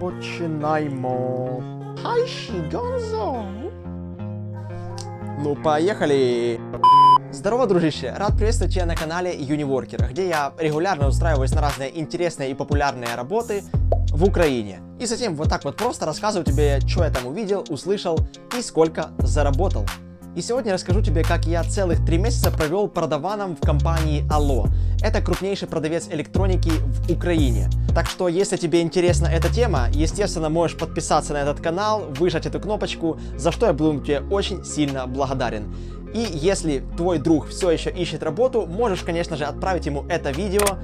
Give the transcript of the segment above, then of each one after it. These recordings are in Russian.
Починаємо. Хайші, Гонзо. Ну, поехали! Здорово, дружище! Рад приветствовать тебя на канале Uniworker, где я регулярно устраиваюсь на разные интересные и популярные работы в Украине. И затем вот так вот просто рассказываю тебе, что я там увидел, услышал и сколько заработал. И сегодня расскажу тебе, как я целых три месяца провел продаваном в компании Allo. Это крупнейший продавец электроники в Украине. Так что, если тебе интересна эта тема, естественно, можешь подписаться на этот канал, выжать эту кнопочку, за что я буду тебе очень сильно благодарен. И если твой друг все еще ищет работу, можешь, конечно же, отправить ему это видео,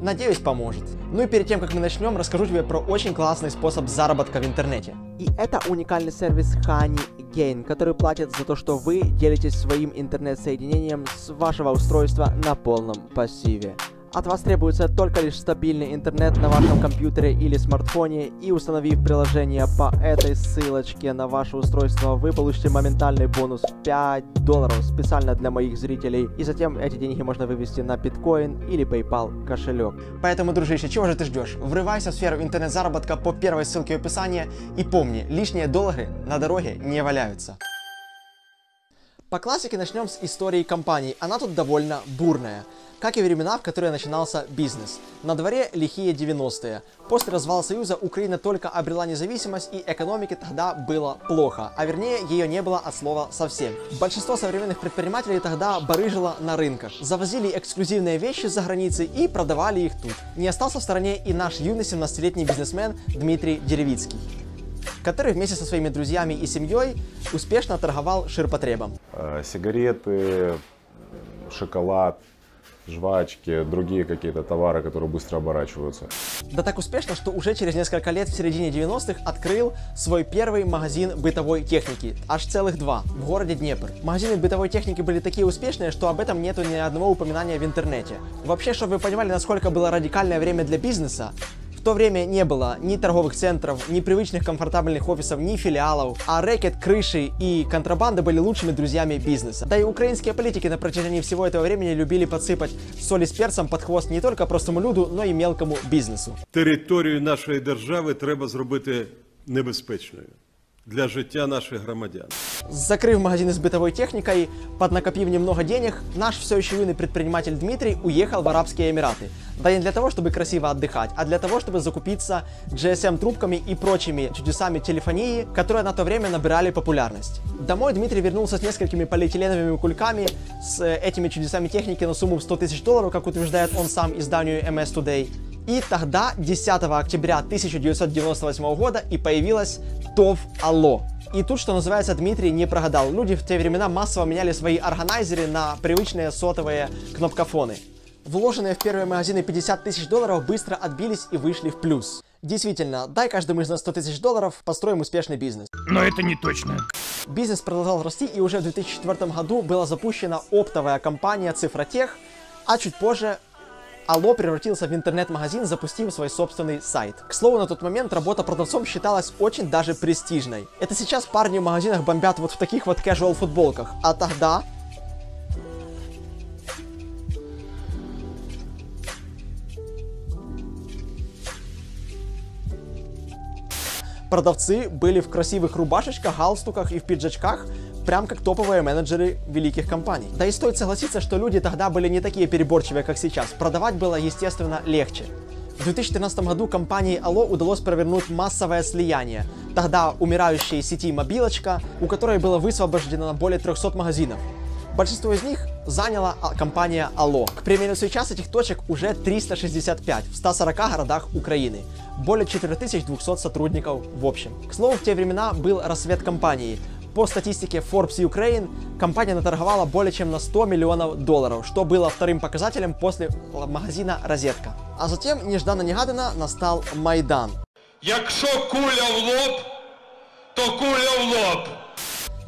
Надеюсь, поможет. Ну и перед тем, как мы начнем, расскажу тебе про очень классный способ заработка в интернете. И это уникальный сервис Honey Gain, который платит за то, что вы делитесь своим интернет-соединением с вашего устройства на полном пассиве. От вас требуется только лишь стабильный интернет на вашем компьютере или смартфоне, и установив приложение по этой ссылочке на ваше устройство, вы получите моментальный бонус 5 долларов специально для моих зрителей, и затем эти деньги можно вывести на биткоин или PayPal кошелек. Поэтому, дружище, чего же ты ждешь? Врывайся в сферу интернет-заработка по первой ссылке в описании, и помни, лишние доллары на дороге не валяются. По классике начнем с истории компании. Она тут довольно бурная. Как и времена, в которые начинался бизнес. На дворе лихие 90-е. После развала Союза Украина только обрела независимость и экономике тогда было плохо. А вернее, ее не было от слова совсем. Большинство современных предпринимателей тогда барыжило на рынках. Завозили эксклюзивные вещи за границей и продавали их тут. Не остался в стороне и наш юный 17-летний бизнесмен Дмитрий Деревицкий который вместе со своими друзьями и семьей успешно торговал ширпотребом. Сигареты, шоколад, жвачки, другие какие-то товары, которые быстро оборачиваются. Да так успешно, что уже через несколько лет в середине 90-х открыл свой первый магазин бытовой техники. Аж целых два, в городе Днепр. Магазины бытовой техники были такие успешные, что об этом нету ни одного упоминания в интернете. Вообще, чтобы вы понимали, насколько было радикальное время для бизнеса, то время не было ни торговых центров, ни привычных комфортабельных офисов, ни филиалов, а рэкет, крыши и контрабанда были лучшими друзьями бизнеса. Да и украинские политики на протяжении всего этого времени любили подсыпать соли с перцем под хвост не только простому люду, но и мелкому бизнесу. Територію нашої держави треба зробити небезпечною для життя наших громадян. Закрыв магазины с бытовой техникой, поднакопив немного денег, наш все еще юный предприниматель Дмитрий уехал в Арабские Эмираты. Да не для того, чтобы красиво отдыхать, а для того, чтобы закупиться GSM-трубками и прочими чудесами телефонии, которые на то время набирали популярность. Домой Дмитрий вернулся с несколькими полиэтиленовыми кульками с этими чудесами техники на сумму в 100 тысяч долларов, как утверждает он сам изданию MS Today. И тогда, 10 октября 1998 года, и появилась ТОВ Алло. И тут, что называется, Дмитрий не прогадал. Люди в те времена массово меняли свои органайзеры на привычные сотовые кнопкофоны. Вложенные в первые магазины 50 тысяч долларов быстро отбились и вышли в плюс. Действительно, дай каждому из нас 100 тысяч долларов, построим успешный бизнес. Но это не точно. Бизнес продолжал расти, и уже в 2004 году была запущена оптовая компания Цифротех, а чуть позже Алло превратился в интернет-магазин, запустив свой собственный сайт. К слову, на тот момент работа продавцом считалась очень даже престижной. Это сейчас парни в магазинах бомбят вот в таких вот casual футболках, а тогда Продавцы были в красивых рубашечках, галстуках и в пиджачках, прям как топовые менеджеры великих компаний. Да и стоит согласиться, что люди тогда были не такие переборчивые, как сейчас. Продавать было, естественно, легче. В 2013 году компании Allo удалось провернуть массовое слияние. Тогда умирающей сети «Мобилочка», у которой было высвобождено более 300 магазинов. Большинство из них заняла а, компания Allo. К примеру, сейчас этих точек уже 365 в 140 городах Украины. Более 4200 сотрудников в общем. К слову, в те времена был рассвет компании. По статистике Forbes Ukraine, компания наторговала более чем на 100 миллионов долларов, что было вторым показателем после магазина «Розетка». А затем, нежданно-негаданно, настал Майдан. Якщо куля в лоб, то куля в лоб.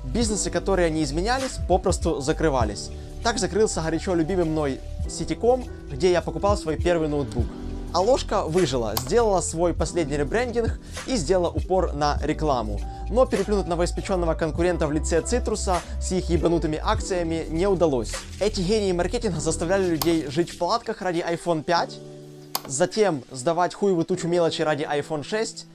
Бизнесы, которые не изменялись, попросту закрывались. Так закрылся горячо любимый мной Ситиком, где я покупал свой первый ноутбук. А ложка выжила, сделала свой последний ребрендинг и сделала упор на рекламу. Но переплюнуть новоиспеченного конкурента в лице Цитруса с их ебанутыми акциями не удалось. Эти гении маркетинга заставляли людей жить в палатках ради iPhone 5, затем сдавать хуевую тучу мелочи ради iPhone 6,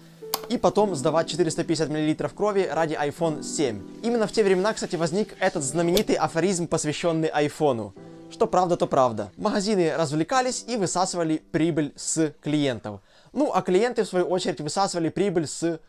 и потом сдавать 450 мл крови ради iPhone 7. Именно в те времена, кстати, возник этот знаменитый афоризм, посвященный айфону. Что правда, то правда. Магазины развлекались и высасывали прибыль с клиентов. Ну, а клиенты, в свою очередь, высасывали прибыль с...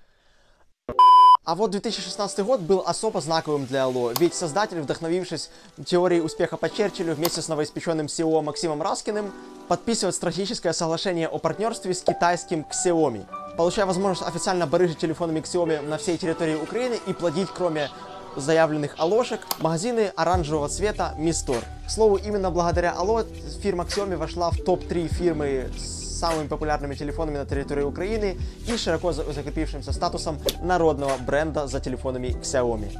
А вот 2016 год был особо знаковым для Алло, ведь создатель, вдохновившись теорией успеха по Черчиллю вместе с новоиспеченным CEO Максимом Раскиным, подписывает стратегическое соглашение о партнерстве с китайским Xiaomi получая возможность официально барыжить телефонами Xiaomi на всей территории Украины и плодить, кроме заявленных алошек, магазины оранжевого цвета Store. К слову, именно благодаря Алло фирма Xiaomi вошла в топ-3 фирмы с самыми популярными телефонами на территории Украины и широко закрепившимся статусом народного бренда за телефонами Xiaomi.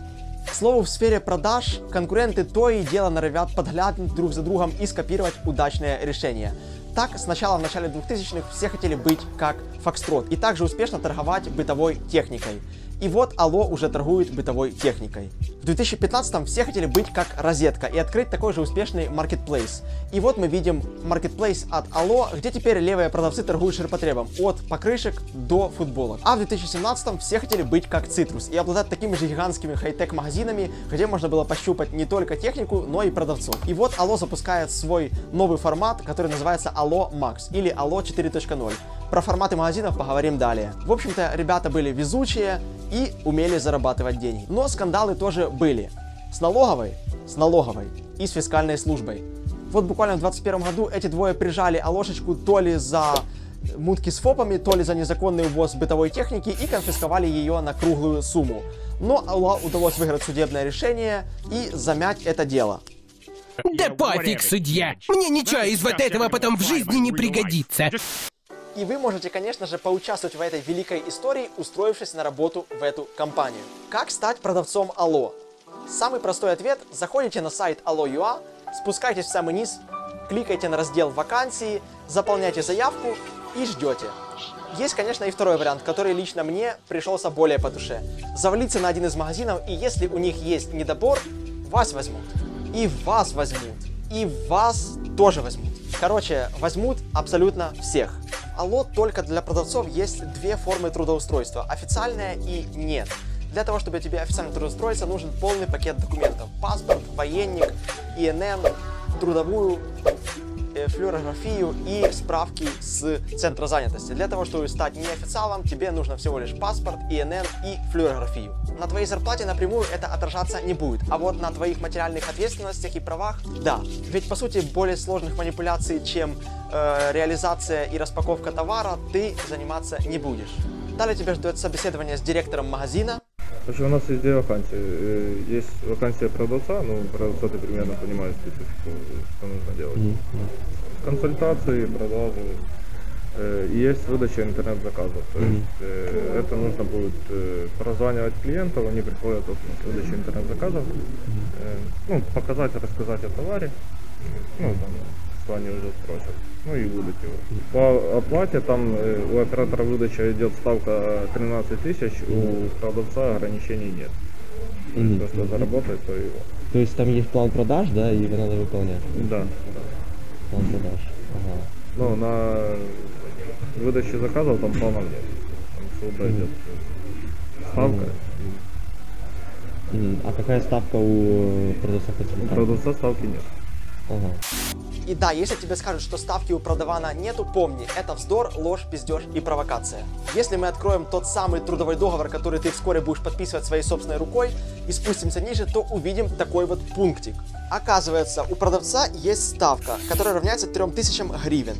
К слову, в сфере продаж конкуренты то и дело норовят подглядывать друг за другом и скопировать удачное решение. Так, сначала в начале 2000-х все хотели быть как Foxtrot и также успешно торговать бытовой техникой. И вот Алло уже торгует бытовой техникой. В 2015 все хотели быть как Розетка и открыть такой же успешный маркетплейс. И вот мы видим маркетплейс от Алло, где теперь левые продавцы торгуют ширпотребом от покрышек до футболок. А в 2017 все хотели быть как Citrus и обладать такими же гигантскими хай-тек магазинами, где можно было пощупать не только технику, но и продавцов. И вот Алло запускает свой новый формат, который называется Allo Max или Allo 4.0. Про форматы магазинов поговорим далее. В общем-то, ребята были везучие и умели зарабатывать деньги. Но скандалы тоже были. С налоговой, с налоговой и с фискальной службой. Вот буквально в 2021 году эти двое прижали Алошечку то ли за мутки с фопами, то ли за незаконный увоз бытовой техники и конфисковали ее на круглую сумму. Но Алла удалось выиграть судебное решение и замять это дело. Да пофиг, судья! Мне ничего из вот этого потом в жизни не пригодится. И вы можете, конечно же, поучаствовать в этой великой истории, устроившись на работу в эту компанию. Как стать продавцом Алло? Самый простой ответ – заходите на сайт Allo.ua, спускайтесь в самый низ, кликайте на раздел «Вакансии», заполняйте заявку и ждете. Есть, конечно, и второй вариант, который лично мне пришелся более по душе. Завалиться на один из магазинов, и если у них есть недобор, вас возьмут. И вас возьмут. И вас тоже возьмут. Короче, возьмут абсолютно всех. Алло только для продавцов есть две формы трудоустройства. Официальная и нет. Для того, чтобы тебе официально трудоустроиться, нужен полный пакет документов. Паспорт, военник, ИНН, трудовую флюорографию и справки с центра занятости. Для того, чтобы стать неофициалом, тебе нужно всего лишь паспорт, ИНН и флюорографию. На твоей зарплате напрямую это отражаться не будет, а вот на твоих материальных ответственностях и правах – да. Ведь, по сути, более сложных манипуляций, чем э, реализация и распаковка товара, ты заниматься не будешь. Далее тебе ждет собеседование с директором магазина, Потому что у нас две вакансии. Э, Есть вакансия продавца, ну, продавца ты примерно понимаешь специфику, что нужно делать. Консультации, продажи. Э, И есть выдача интернет-заказов. То есть э, это нужно будет э, прозванивать клиентов, они приходят вот, с выдачей интернет-заказов, э, ну, показать, рассказать о товаре, ну, там, что они уже спросят, ну и выдать его. По оплате там э, у оператора выдачи идет ставка 13 тысяч, у продавца ограничений нет. То есть, Мгм. Если заработает, то его. То есть там есть план продаж, да, и его надо выполнять. Да, да. План продаж. Ага. Ну, на выдаче заказов там планов нет. Там суд идет. Ставка. А какая ставка у продавца У продавца ставки нет. И да, если тебе скажут, что ставки у продавана нету, помни, это вздор, ложь, пиздеж и провокация. Если мы откроем тот самый трудовой договор, который ты вскоре будешь подписывать своей собственной рукой, и спустимся ниже, то увидим такой вот пунктик. Оказывается, у продавца есть ставка, которая равняется 3000 гривен.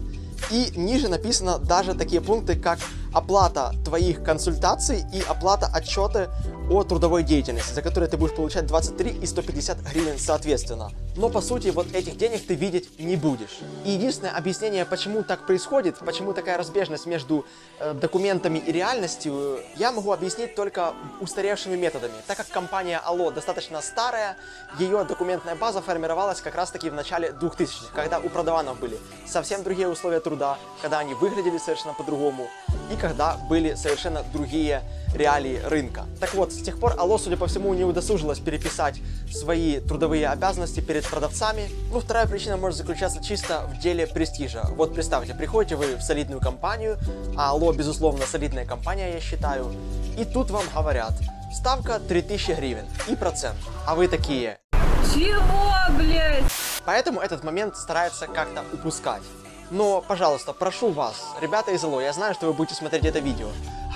И ниже написано даже такие пункты, как оплата твоих консультаций и оплата отчета о трудовой деятельности, за которые ты будешь получать 23 и 150 гривен соответственно. Но по сути вот этих денег ты видеть не будешь. И единственное объяснение, почему так происходит, почему такая разбежность между э, документами и реальностью, я могу объяснить только устаревшими методами. Так как компания Алло достаточно старая, ее документная база формировалась как раз таки в начале 2000-х, когда у продаванов были совсем другие условия труда, когда они выглядели совершенно по-другому и когда были совершенно другие реалии рынка. Так вот, с тех пор Алло, судя по всему, не удосужилась переписать свои трудовые обязанности перед продавцами. Ну, вторая причина может заключаться чисто в деле престижа. Вот представьте, приходите вы в солидную компанию, а Алло, безусловно, солидная компания, я считаю, и тут вам говорят, ставка 3000 гривен и процент. А вы такие, Чего, блядь? Поэтому этот момент стараются как-то упускать. Но, пожалуйста, прошу вас, ребята из АЛО, я знаю, что вы будете смотреть это видео.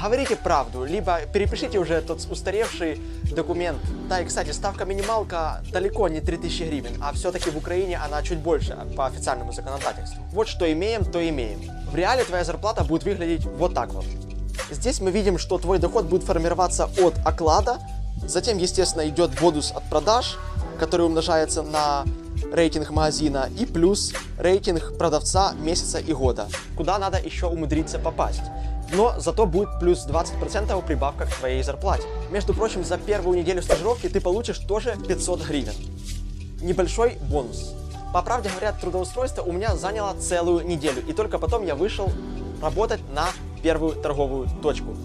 Говорите правду, либо перепишите уже тот устаревший документ. Да, и, кстати, ставка минималка далеко не 3000 гривен, а все-таки в Украине она чуть больше по официальному законодательству. Вот что имеем, то имеем. В реале твоя зарплата будет выглядеть вот так вот. Здесь мы видим, что твой доход будет формироваться от оклада, затем, естественно, идет бонус от продаж, который умножается на рейтинг магазина и плюс рейтинг продавца месяца и года, куда надо еще умудриться попасть. Но зато будет плюс 20% прибавка к твоей зарплате. Между прочим, за первую неделю стажировки ты получишь тоже 500 гривен. Небольшой бонус. По правде говоря, трудоустройство у меня заняло целую неделю, и только потом я вышел работать на первую торговую точку.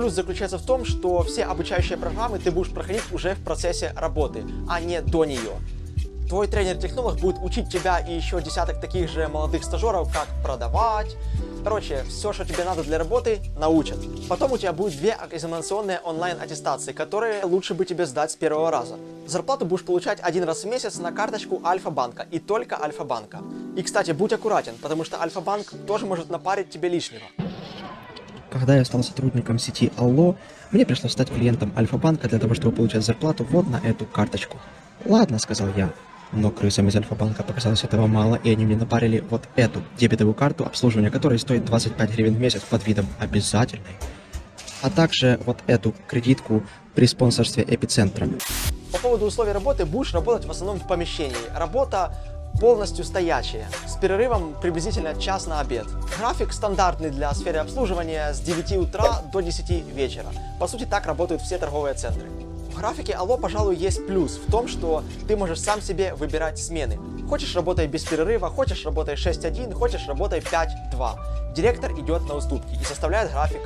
Плюс заключается в том, что все обучающие программы ты будешь проходить уже в процессе работы, а не до нее. Твой тренер-технолог будет учить тебя и еще десяток таких же молодых стажеров, как продавать. Короче, все, что тебе надо для работы, научат. Потом у тебя будет две экзаменационные онлайн-аттестации, которые лучше бы тебе сдать с первого раза. Зарплату будешь получать один раз в месяц на карточку Альфа-банка и только Альфа-банка. И, кстати, будь аккуратен, потому что Альфа-банк тоже может напарить тебе лишнего. Когда я стал сотрудником сети Алло, мне пришлось стать клиентом Альфа-банка для того, чтобы получать зарплату вот на эту карточку. Ладно, сказал я. Но крысам из Альфа-банка показалось этого мало, и они мне напарили вот эту дебетовую карту, обслуживание которой стоит 25 гривен в месяц под видом обязательной. А также вот эту кредитку при спонсорстве Эпицентра. По поводу условий работы будешь работать в основном в помещении. Работа полностью стоячая, с перерывом приблизительно час на обед. График стандартный для сферы обслуживания с 9 утра до 10 вечера. По сути, так работают все торговые центры. В графике Алло, пожалуй, есть плюс в том, что ты можешь сам себе выбирать смены. Хочешь работай без перерыва, хочешь работай 6.1, хочешь работай 5.2. Директор идет на уступки и составляет график,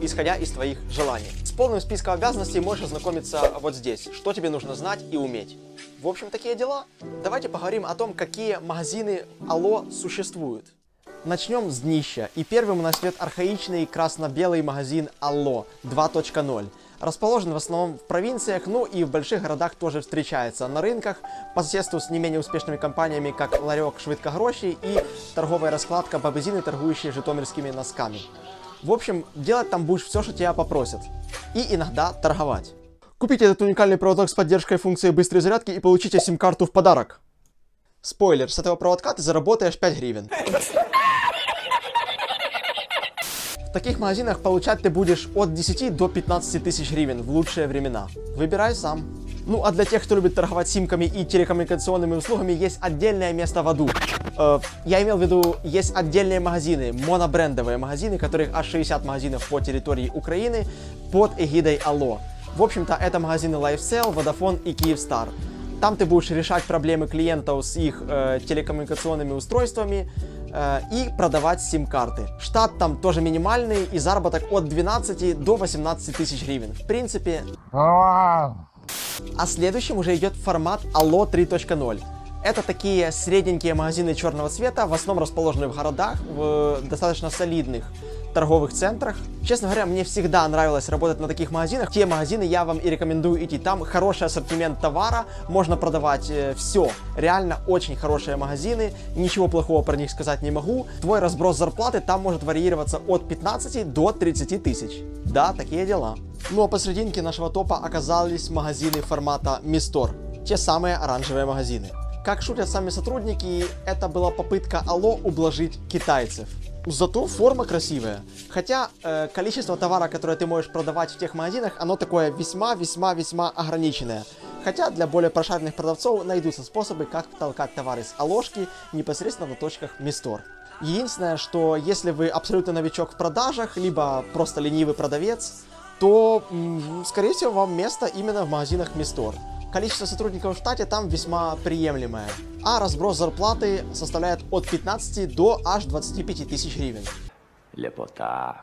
исходя из твоих желаний. С полным списком обязанностей можешь ознакомиться вот здесь, что тебе нужно знать и уметь. В общем, такие дела. Давайте поговорим о том, какие магазины Алло существуют. Начнем с днища. И первым у нас идет архаичный красно-белый магазин Алло 2.0. Расположен в основном в провинциях, ну и в больших городах тоже встречается. На рынках по соседству с не менее успешными компаниями, как Ларек Швидкогроші и торговая раскладка Бабезины, торгующие житомирскими носками. В общем, делать там будешь все, что тебя попросят. И иногда торговать. Купите этот уникальный проводок с поддержкой функции быстрой зарядки и получите сим-карту в подарок. Спойлер, с этого проводка ты заработаешь 5 гривен. В таких магазинах получать ты будешь от 10 до 15 тысяч гривен в лучшие времена. Выбирай сам. Ну а для тех, кто любит торговать симками и телекоммуникационными услугами, есть отдельное место в аду. Э, я имел в виду, есть отдельные магазины, монобрендовые магазины, которых аж 60 магазинов по территории Украины под эгидой Алло. В общем-то, это магазины LifeSell, Vodafone и Kyivstar. Там ты будешь решать проблемы клиентов с их э, телекоммуникационными устройствами э, и продавать сим-карты. Штат там тоже минимальный и заработок от 12 до 18 тысяч гривен. В принципе... А следующим уже идет формат Allo 3.0. Это такие средненькие магазины черного цвета, в основном расположены в городах, в достаточно солидных торговых центрах. Честно говоря, мне всегда нравилось работать на таких магазинах. Те магазины я вам и рекомендую идти. Там хороший ассортимент товара, можно продавать э, все. Реально очень хорошие магазины, ничего плохого про них сказать не могу. Твой разброс зарплаты там может варьироваться от 15 до 30 тысяч. Да, такие дела. Ну а посерединке нашего топа оказались магазины формата Мистор. Те самые оранжевые магазины. Как шутят сами сотрудники, это была попытка Алло ублажить китайцев. Зато форма красивая. Хотя э, количество товара, которое ты можешь продавать в тех магазинах, оно такое весьма-весьма-весьма ограниченное. Хотя для более прошаренных продавцов найдутся способы, как толкать товары с Алошки непосредственно на точках Мистор. Единственное, что если вы абсолютно новичок в продажах, либо просто ленивый продавец, то, скорее всего, вам место именно в магазинах Мистор. Количество сотрудников в штате там весьма приемлемое, а разброс зарплаты составляет от 15 до аж 25 тысяч гривен. Лепота.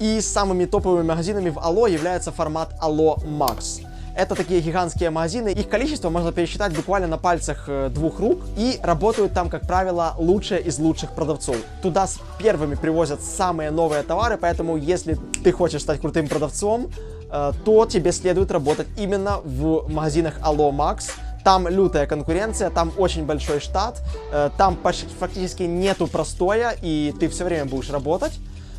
И самыми топовыми магазинами в Алло является формат Алло Max. Это такие гигантские магазины, их количество можно пересчитать буквально на пальцах э, двух рук, и работают там, как правило, лучшие из лучших продавцов. Туда с первыми привозят самые новые товары, поэтому если ты хочешь стать крутым продавцом, то тебе следует работать именно в магазинах Allo Max. Там лютая конкуренция, там очень большой штат, э, там фактически нету простоя, и ты все время будешь работать.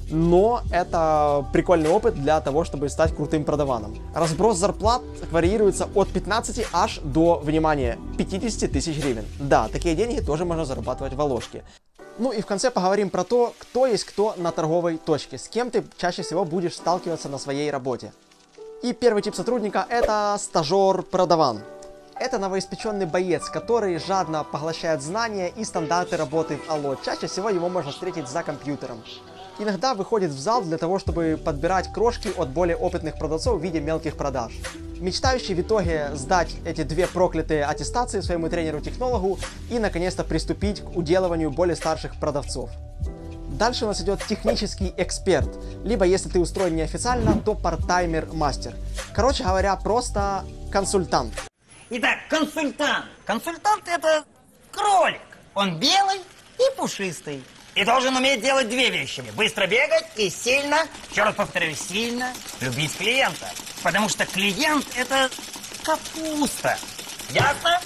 Но это прикольный опыт для того, чтобы стать крутым продаваном. Разброс зарплат варьируется от 15 аж до, внимание, 50 тысяч гривен. Да, такие деньги тоже можно зарабатывать в Оложке. Ну и в конце поговорим про то, кто есть кто на торговой точке, с кем ты чаще всего будешь сталкиваться на своей работе. И первый тип сотрудника это стажер-продаван. Это новоиспеченный боец, который жадно поглощает знания и стандарты работы в Алло. Чаще всего его можно встретить за компьютером. Иногда выходит в зал для того, чтобы подбирать крошки от более опытных продавцов в виде мелких продаж. Мечтающий в итоге сдать эти две проклятые аттестации своему тренеру-технологу и наконец-то приступить к уделыванию более старших продавцов. Дальше у нас идет технический эксперт, либо если ты устроен неофициально, то парт-таймер-мастер. Короче говоря, просто консультант. Итак, консультант. Консультант это кролик. Он белый и пушистый. И должен уметь делать две вещи. Быстро бегать и сильно, еще раз повторяю, сильно любить клиента. Потому что клиент это капуста. Ясно?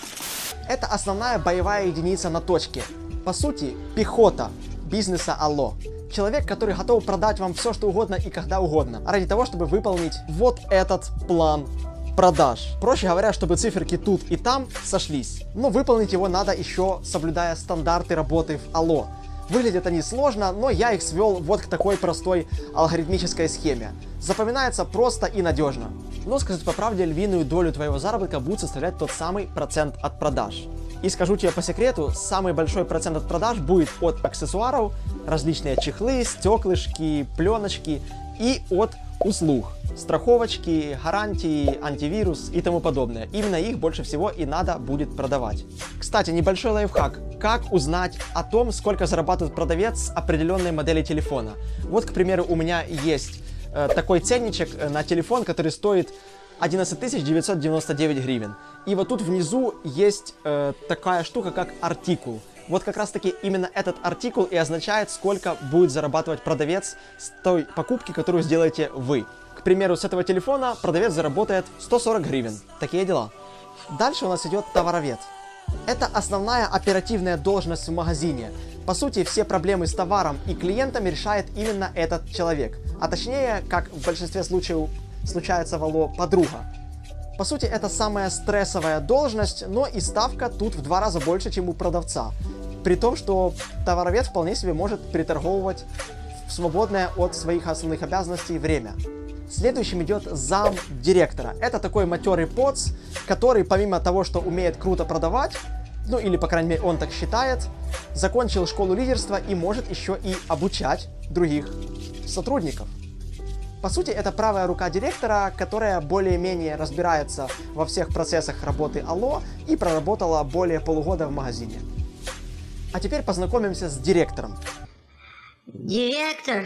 Это основная боевая единица на точке. По сути, пехота бизнеса Алло. Человек, который готов продать вам все, что угодно и когда угодно, ради того, чтобы выполнить вот этот план продаж. Проще говоря, чтобы циферки тут и там сошлись. Но выполнить его надо еще соблюдая стандарты работы в Алло. Выглядят они сложно, но я их свел вот к такой простой алгоритмической схеме. Запоминается просто и надежно. Но сказать по правде, львиную долю твоего заработка будет составлять тот самый процент от продаж. И скажу тебе по секрету, самый большой процент от продаж будет от аксессуаров, различные чехлы, стеклышки, пленочки и от услуг. Страховочки, гарантии, антивирус и тому подобное. Именно их больше всего и надо будет продавать. Кстати, небольшой лайфхак. Как узнать о том, сколько зарабатывает продавец с определенной модели телефона? Вот, к примеру, у меня есть э, такой ценничек э, на телефон, который стоит 11 999 гривен. И вот тут внизу есть э, такая штука, как артикул. Вот как раз таки именно этот артикул и означает, сколько будет зарабатывать продавец с той покупки, которую сделаете вы. К примеру, с этого телефона продавец заработает 140 гривен. Такие дела. Дальше у нас идет товаровед. Это основная оперативная должность в магазине. По сути, все проблемы с товаром и клиентами решает именно этот человек. А точнее, как в большинстве случаев случается в Алло, подруга. По сути, это самая стрессовая должность, но и ставка тут в два раза больше, чем у продавца. При том, что товаровед вполне себе может приторговывать в свободное от своих основных обязанностей время. Следующим идет зам директора. Это такой матерый поц, который помимо того, что умеет круто продавать, ну или по крайней мере он так считает, закончил школу лидерства и может еще и обучать других сотрудников. По сути, это правая рука директора, которая более-менее разбирается во всех процессах работы Алло и проработала более полугода в магазине. А теперь познакомимся с директором. Директор?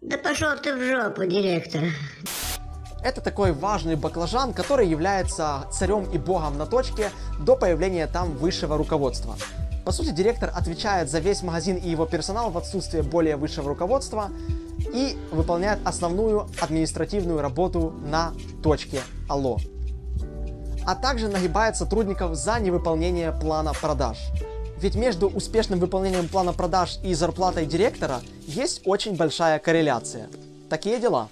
Да пошел ты в жопу, директор. Это такой важный баклажан, который является царем и богом на точке до появления там высшего руководства. По сути, директор отвечает за весь магазин и его персонал в отсутствие более высшего руководства и выполняет основную административную работу на точке Алло. А также нагибает сотрудников за невыполнение плана продаж. Ведь между успешным выполнением плана продаж и зарплатой директора есть очень большая корреляция. Такие дела.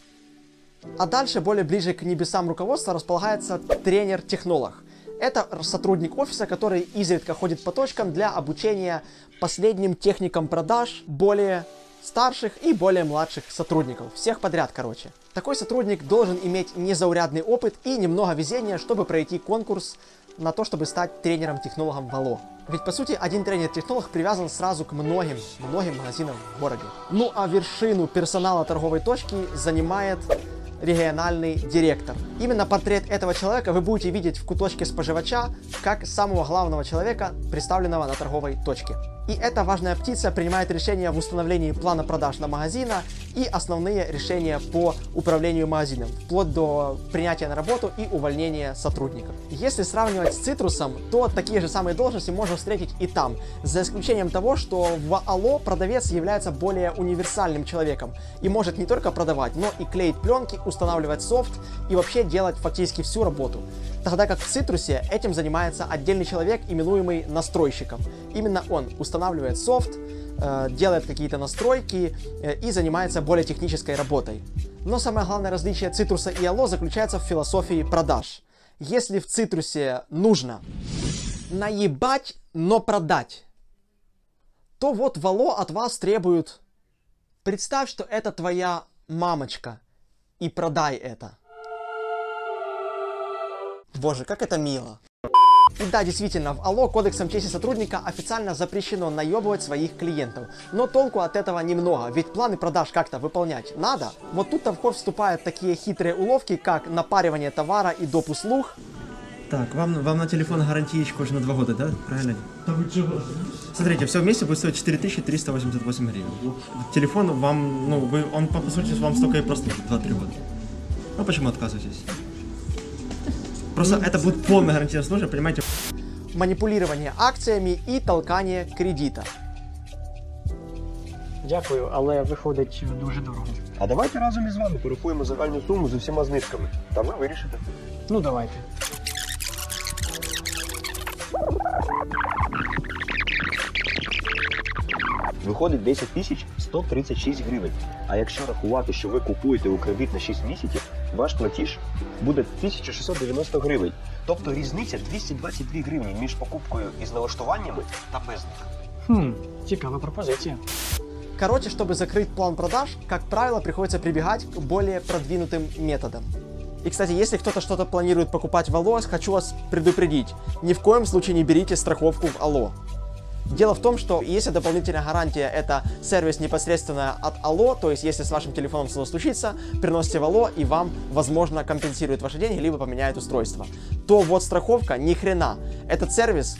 А дальше, более ближе к небесам руководства, располагается тренер-технолог. Это сотрудник офиса, который изредка ходит по точкам для обучения последним техникам продаж более старших и более младших сотрудников. Всех подряд, короче. Такой сотрудник должен иметь незаурядный опыт и немного везения, чтобы пройти конкурс на то, чтобы стать тренером-технологом в Алло. Ведь, по сути, один тренер-технолог привязан сразу к многим, многим магазинам в городе. Ну а вершину персонала торговой точки занимает региональный директор. Именно портрет этого человека вы будете видеть в куточке споживача, как самого главного человека, представленного на торговой точке. И эта важная птица принимает решения в установлении плана продаж на магазина и основные решения по управлению магазином, вплоть до принятия на работу и увольнения сотрудников. Если сравнивать с Цитрусом, то такие же самые должности можно встретить и там, за исключением того, что в Алло продавец является более универсальным человеком и может не только продавать, но и клеить пленки, устанавливать софт и вообще делать фактически всю работу. Тогда как в Цитрусе этим занимается отдельный человек, именуемый настройщиком. Именно он устанавливает софт, э, делает какие-то настройки э, и занимается более технической работой. Но самое главное различие Цитруса и Алло заключается в философии продаж. Если в Цитрусе нужно наебать, но продать, то вот в Алло от вас требуют представь, что это твоя мамочка, и продай это. Боже, как это мило. И да, действительно, в АЛО кодексом чести сотрудника официально запрещено наебывать своих клиентов. Но толку от этого немного, ведь планы продаж как-то выполнять надо. Вот тут-то в ход вступают такие хитрые уловки, как напаривание товара и доп. услуг. Так, вам, вам на телефон гарантиечку уже на два года, да? Правильно? Смотрите, все вместе будет стоить 4388 гривен. Телефон вам, ну, вы, он по сути вам столько и прослужит, 2-3 года. Ну почему отказываетесь? Просто это будет полная гарантия служба, понимаете? Маніпулювання акціями і толкання кредита. Дякую, але виходить дуже дорого. А давайте разом із вами порахуємо загальну суму з усіма знижками. Та ви вирішите. Ну давайте. Виходить 10 тисяч 136 гривень. А якщо рахувати, що ви купуєте у кредит на 6 місяців, ваш платіж буде 1690 гривень. Тобто різниця 222 гривні між покупкою із налаштуваннями та без них. Хм, цікава пропозиція. Короче, чтобы закрыть план продаж, как правило, приходится прибегать к более продвинутым методам. И, кстати, если кто-то что-то планирует покупать в Алло, хочу вас предупредить. Ни в коем случае не берите страховку в Алло. Дело в том, что если дополнительная гарантия это сервис непосредственно от Алло, то есть если с вашим телефоном что-то случится, приносите в Алло и вам, возможно, компенсирует ваши деньги, либо поменяет устройство, то вот страховка ни хрена. Этот сервис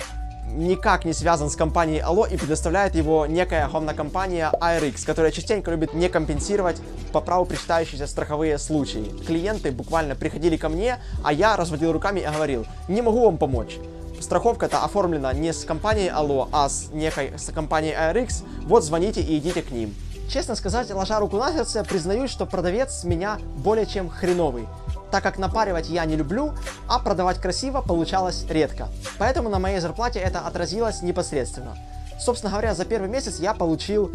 никак не связан с компанией Allo и предоставляет его некая говнокомпания ARX, которая частенько любит не компенсировать по праву причитающиеся страховые случаи. Клиенты буквально приходили ко мне, а я разводил руками и говорил, не могу вам помочь. Страховка-то оформлена не с компанией Allo, а с некой с компанией ARX. Вот звоните и идите к ним. Честно сказать, ложа руку на сердце, признаюсь, что продавец с меня более чем хреновый так как напаривать я не люблю, а продавать красиво получалось редко. Поэтому на моей зарплате это отразилось непосредственно. Собственно говоря, за первый месяц я получил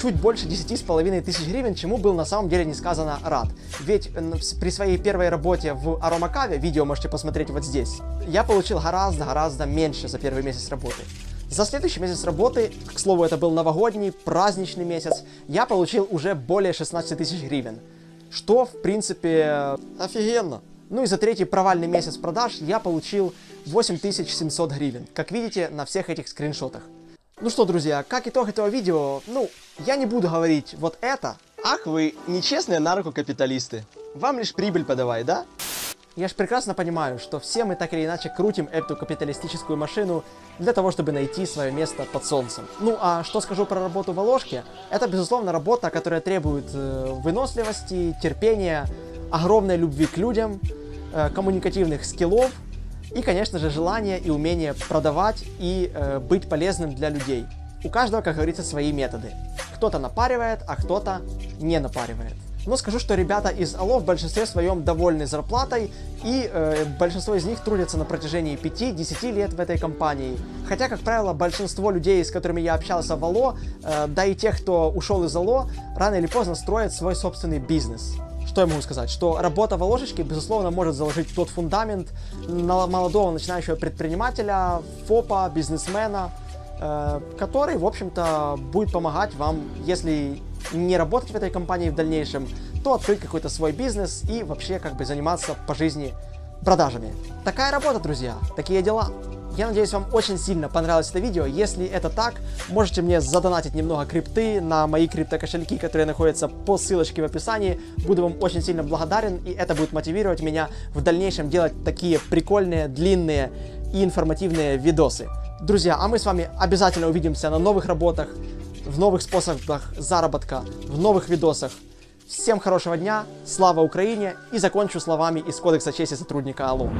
чуть больше 10,5 тысяч гривен, чему был на самом деле несказанно рад. Ведь при своей первой работе в Аромакаве, видео можете посмотреть вот здесь, я получил гораздо-гораздо меньше за первый месяц работы. За следующий месяц работы, к слову, это был новогодний, праздничный месяц, я получил уже более 16 тысяч гривен. Что, в принципе, офигенно. Ну и за третий провальный месяц продаж я получил 8700 гривен, как видите на всех этих скриншотах. Ну что, друзья, как итог этого видео, ну, я не буду говорить вот это. Ах вы, нечестные на руку капиталисты. Вам лишь прибыль подавай, да? Я ж прекрасно понимаю, что все мы так или иначе крутим эту капиталистическую машину для того, чтобы найти свое место под солнцем. Ну а что скажу про работу в Воложке? Это, безусловно, работа, которая требует э, выносливости, терпения, огромной любви к людям, э, коммуникативных скиллов и, конечно же, желание и умение продавать и э, быть полезным для людей. У каждого, как говорится, свои методы. Кто-то напаривает, а кто-то не напаривает. Но скажу, что ребята из Алло в большинстве своем довольны зарплатой, и э, большинство из них трудятся на протяжении 5-10 лет в этой компании. Хотя, как правило, большинство людей, с которыми я общался в Алло, э, да и тех, кто ушел из Алло, рано или поздно строят свой собственный бизнес. Что я могу сказать? Что работа в Алошечке, безусловно, может заложить тот фундамент молодого начинающего предпринимателя, ФОПа, бизнесмена, э, который, в общем-то, будет помогать вам, если не работать в этой компании в дальнейшем, то открыть какой-то свой бизнес и вообще как бы заниматься по жизни продажами. Такая работа, друзья, такие дела. Я надеюсь, вам очень сильно понравилось это видео. Если это так, можете мне задонатить немного крипты на мои криптокошельки, которые находятся по ссылочке в описании. Буду вам очень сильно благодарен, и это будет мотивировать меня в дальнейшем делать такие прикольные, длинные и информативные видосы. Друзья, а мы с вами обязательно увидимся на новых работах, в новых способах заработка, в новых видосах. Всем хорошего дня, слава Украине и закончу словами из Кодекса чести сотрудника АЛО.